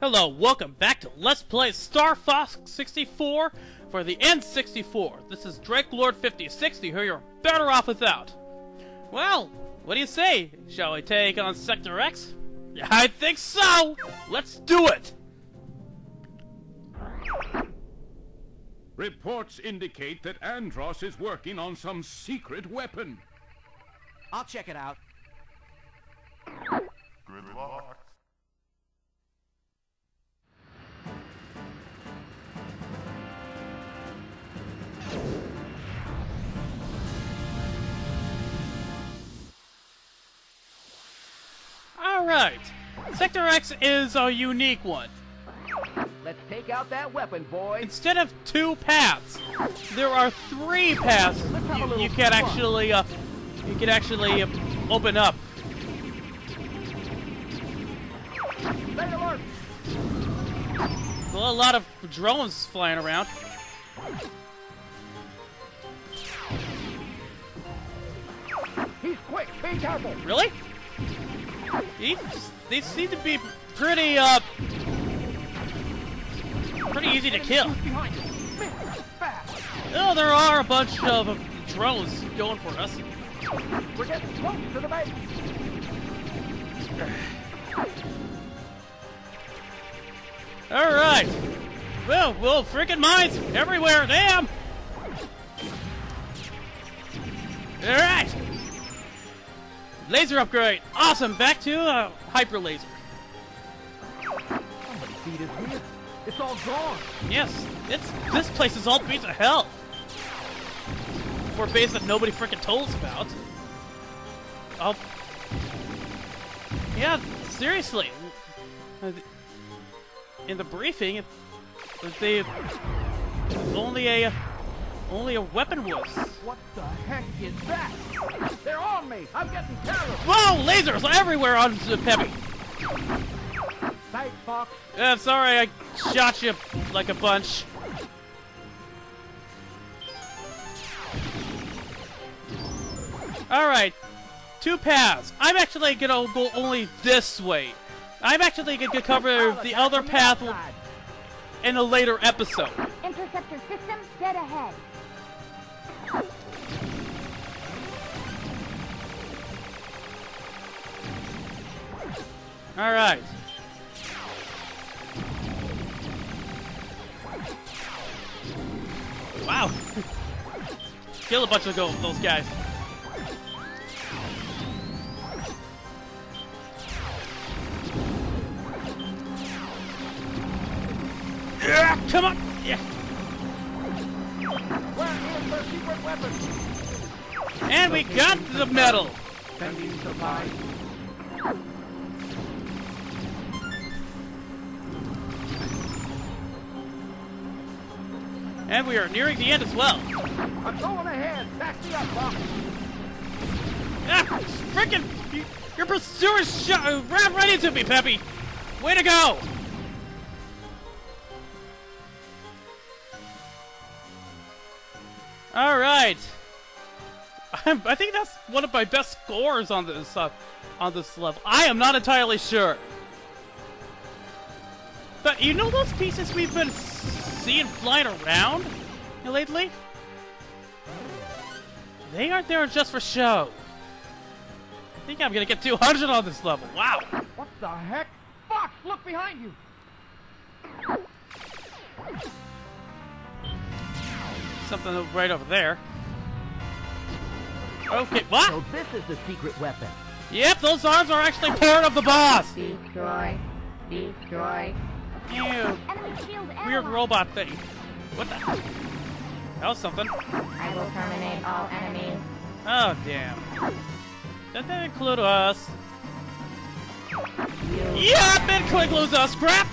Hello, welcome back to Let's Play Star Fox 64 for the N64. This is Drake Lord 5060, who you're better off without. Well, what do you say? Shall we take on Sector X? Yeah, I think so! Let's do it! Reports indicate that Andross is working on some secret weapon. I'll check it out. Good luck. Alright. Sector X is a unique one. Let's take out that weapon, boys. Instead of two paths, there are three paths you, you can actually, uh, you can actually uh, open up. Alert. There's a lot of drones flying around. He's quick. Be careful. Really? These, these seem to be pretty, uh, pretty easy to kill. Behind you. Miss. Fast. Oh, there are a bunch of uh, drones going for us. We're getting close to the base. Alright. Well, well, freaking mines everywhere, damn! Alright! Laser upgrade! Awesome, back to uh, hyper laser. Somebody feed his wheel. It's all gone. Yes, it's this place is all beats of hell. For a base that nobody freaking told us about. Oh. Yeah, seriously. In the briefing, it- they only a only a weapon was. What the heck is that? They're on me. I'm getting careless. Whoa, lasers everywhere on the Peppy. Thanks, Fox. Uh, sorry, I shot you like a bunch. Alright, two paths. I'm actually gonna go only this way. I'm actually gonna cover the other path in a later episode. Interceptor system dead ahead. Alright. Wow. Kill a bunch of go- those guys. Yeah, come on! Yeah. And we got the medal! And we are nearing the end as well. I'm going ahead. Back me up, Fox. Ah, frickin' you, your pursuers shot uh, ran right into me, Peppy. Way to go! All right. I'm, I think that's one of my best scores on this uh, on this level. I am not entirely sure. But you know those pieces we've been seeing flying around lately? They aren't there just for show. I think I'm gonna get 200 on this level. Wow. What the heck? Fox, look behind you. Something right over there. Okay, what? So this is the secret weapon. Yep, those arms are actually part of the boss. Destroy. Destroy. Ew, weird robot thing. What the? That was something. I will terminate all enemies. Oh damn. Did that include us? Yep, it includes us. Crap.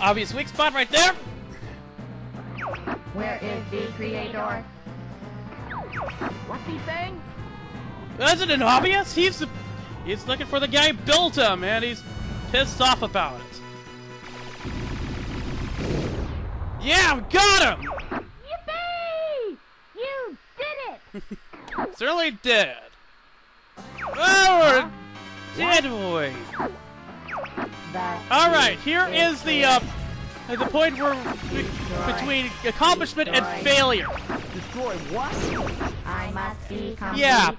Obvious weak spot right there. Where is the creator? What's he saying? Isn't it obvious? He's he's looking for the guy who built him, and he's pissed off about it. Yeah, we got him! Yippee! You did it! Certainly did. Oh, we're dead boy. All right, here is the uh, the point where we, between accomplishment and failure. Destroy what? I must be complete. Yeah.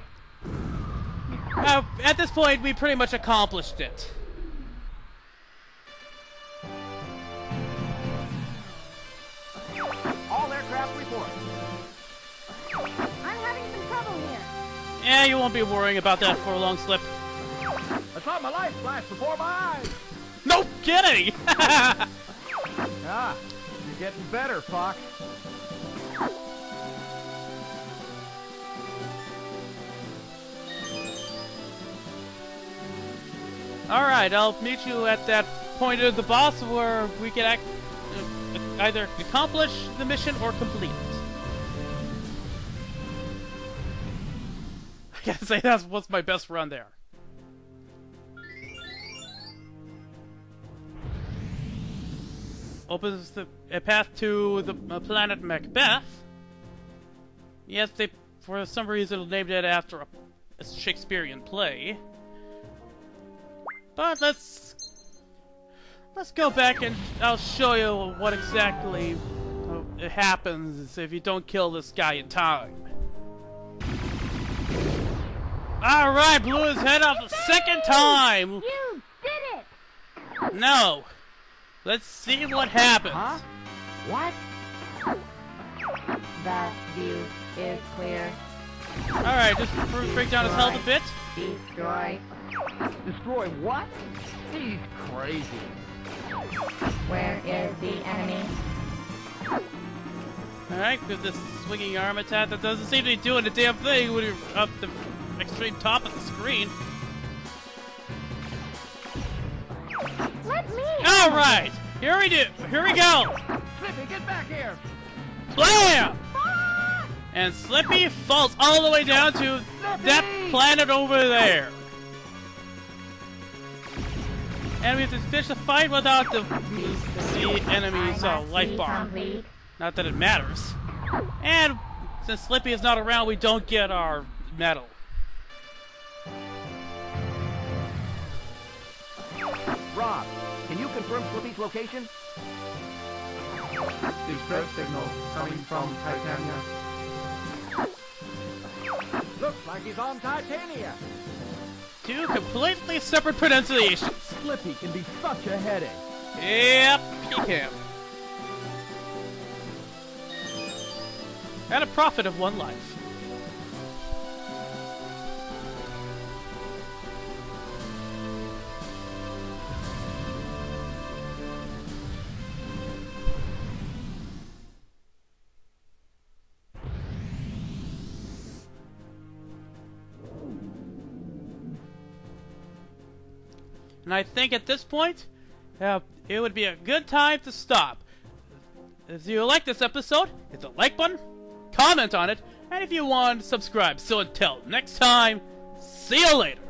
Uh, at this point, we pretty much accomplished it. You won't be worrying about that for a long slip. I saw my life flash before my eyes. No kidding! Ah, you're getting better, Fox. Alright, I'll meet you at that point of the boss where we can act, uh, either accomplish the mission or complete it. gotta say, that was my best run there. Opens the a path to the uh, planet Macbeth. Yes, they, for some reason, named it after a, a Shakespearean play. But let's let's go back and I'll show you what exactly uh, happens if you don't kill this guy in time. All right, blew his head off the second time. You did it! No, let's see what happens. Huh? What? The view is clear. All right, just br- break down his health a bit. Destroy. Destroy what? He's crazy. Where is the enemy? All right, with this swinging arm attack that doesn't seem to be doing a damn thing when you're up the extreme top of the screen. Let me. All right, here we do. Here we go. Slippy, get back here. Blam! Ah! And Slippy falls all the way down to that planet over there. And we have to finish the fight without the, the enemy's uh, life be bar. Not that it matters. And since Slippy is not around, we don't get our medal. Rob, can you confirm Slippy's location? Distress signal coming from Titania. Looks like he's on Titania. Two completely separate pronunciations. Slippy can be such a headache. Yep, he can. At a profit of one life. And I think at this point, uh, it would be a good time to stop. If you like this episode, hit the like button, comment on it, and if you want, subscribe. So until next time, see you later.